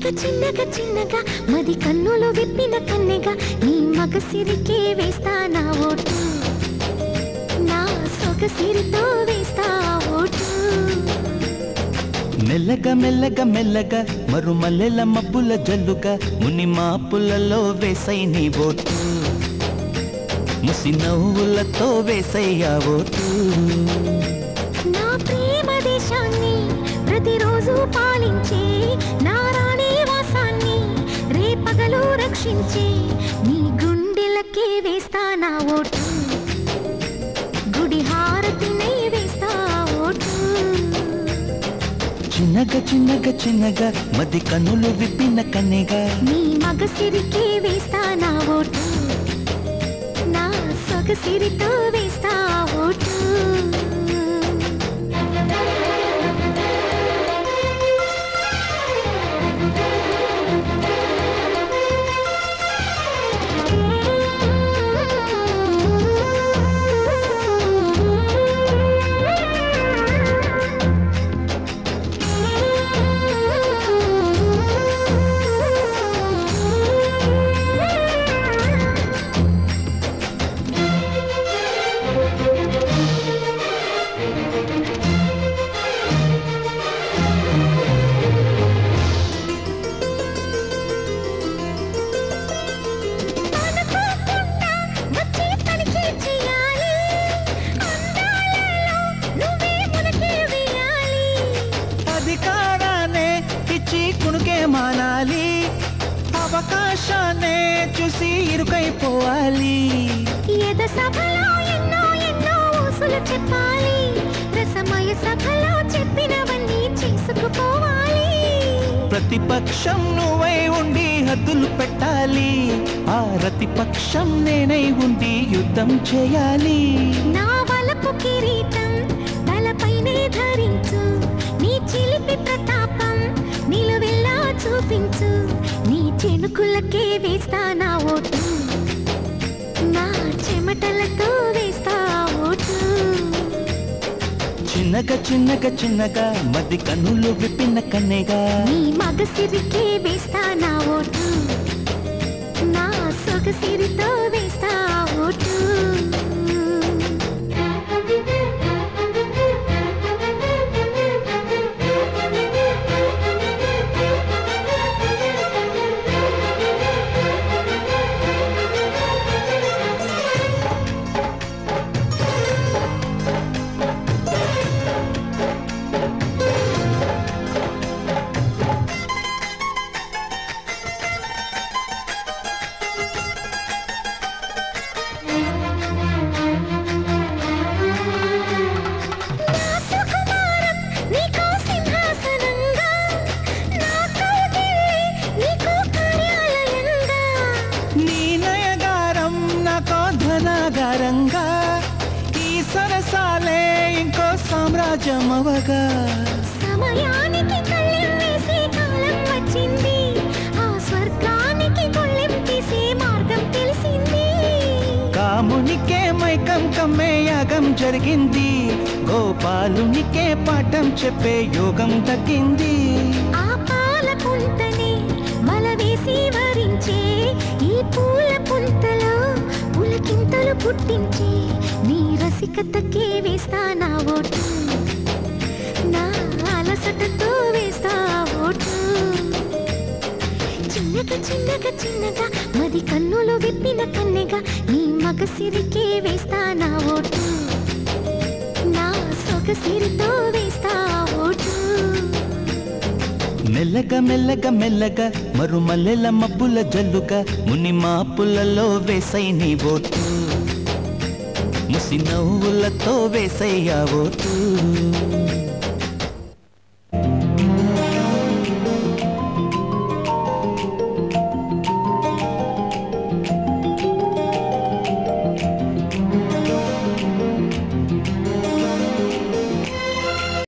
చిన్నగా చిన్నగా చిన్నగా మది కన్నులు విప్పిన కన్నెగా నీ మగ సిరికే వేస్తా నా ఓటు. నా సొగసిరితో వేస్తా ఓటు. మెల్లగా మెల్లగా మెల్లగా మరుమల్లెల మబ్బుల జల్లుగా ముని మాపులలో వేసై నీ ఓటు. ముసి నవ్వులతో వేసయ్యా ఓటు. నా ప్రేమ దేశాన్ని ప్రతిరోజు పాలించే నా రక్షించే నీ గుండెలకే వేస్తా నా ఓటు. గుడి హారతినై వేస్తా ఓటు. చిన్నగా చిన్నగా చిన్నగా మది కన్నులు విప్పిన కన్నెగా నీ మగ సిరికే వేస్తా నా ఓటు. నా సొగసిరితో వేస్తా ఓటు. చూసి ఇరుకైపోవాలి. ఎద సభలో ఎన్నో ఎన్నో ఊసులు చెప్పాలి. రసమయ సభలో చెప్పినవన్నీ చేసుకుపోవాలి. ప్రతిపక్షం నువ్వై ఉండి హద్దులు పెట్టాలి. ఆ ప్రతిపక్షం నేనై ఉండి యుద్ధం చేయాలి. నా చెనుకులకే వేస్తా నా ఓటు నా చెమటలతో వేస్తా ఓటు చిన్నగా చిన్నగా చిన్నగా మది కన్నులు విప్పిన కన్నెగా. నీ మగ సిరికే వేస్తా నా ఓటు నా సొగసిరితో వేస్తా ఓటు సామ్రాజ్యం అవగా సమయానికి కళ్ళెం వేసే కాలం వచ్చింది. ఆ స్వర్గానికి గొళ్ళెం తీసే మార్గం తెలిసింది. కామునికే మైకం కమ్మే యాగం జరిగింది. గోపాలునికే పాఠం చెప్పే యోగం తగ్గింది. ఆ పాల పుంతని మల వేసి వరించే ఈ పూల పుంతలో పులకింతలు పుట్టించే నీ రసికతకే వేస్తా నా ఓటు నా అలసటతో వేస్తా ఓటు చిన్నగా చిన్నగా చిన్నగా మరి కన్నులు విప్పిన కన్నెగా నీ మగ సిరికే వేస్తా నా ఓటు నా సొగసిరితో వేస్తా ఓటు మెల్లగా మెల్లగా మెల్లగా మరుమల్లెల మబ్బుల జల్లుగా ముని మాపులలో వేసై నీ ఓటు ముసి నవ్వులతో వేసయ్యా ఓటు